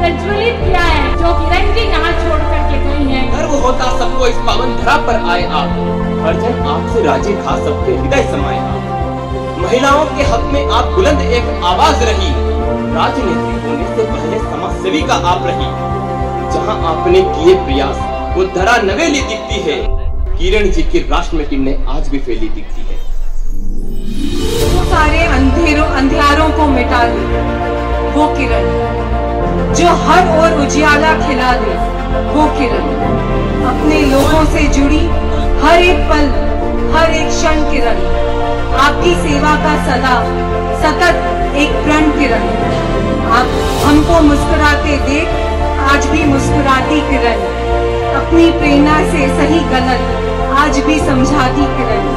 प्रज्वलित किया है जो किरण जी यहाँ छोड़ करके गई है। गर्व होता सबको इस पावन धरा पर आए आप। हर जन आपसे राज़ी खा सबके हृदय समाये आप। महिलाओं के हक में आप बुलंद एक आवाज़ रही। राजनीति होने से पहले समाज सेवी का आप रही। जहाँ आपने किए प्रयास वो धरा नवेली दिखती है। किरण जी की राष्ट्र में किन्ने आज भी फैली दिखती है। वो सारे अंधेरों अंधियारों को मिटा दी। वो किरण। जो हर ओर उजियाला खिला दे, वो किरण। अपने लोगों से जुड़ी हर एक पल, हर एक क्षण किरण। आपकी सेवा का सदा सतत एक प्रण किरण। आप हमको मुस्कुराते देख, आज भी मुस्कुराती किरण। अपनी प्रेरणा से सही गलत, आज भी समझाती किरण।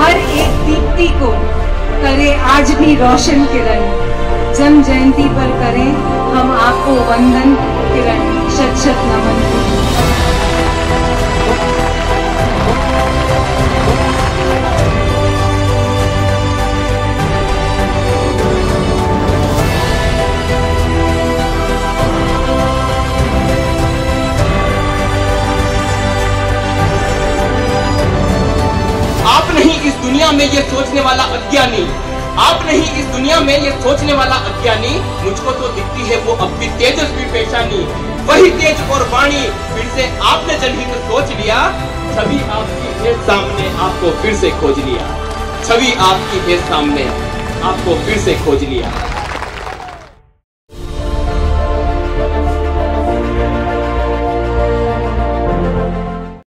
हर एक दीप्ति को करे आज भी रोशन किरण। जन्म जयंती पर करें वंदन किरण शत शत नमन। आप नहीं इस दुनिया में ये सोचने वाला अज्ञानी। आप नहीं, इस दुनिया में ये सोचने वाला अज्ञानी मुझको तो दिखती है, वो अब भी तेजस्वी पेशानी। वही तेज और वाणी, फिर से आपने जनहित सोच लिया। छवि आपकी है सामने, आपको फिर से खोज लिया। छवि आपकी है सामने, आपको फिर से खोज लिया।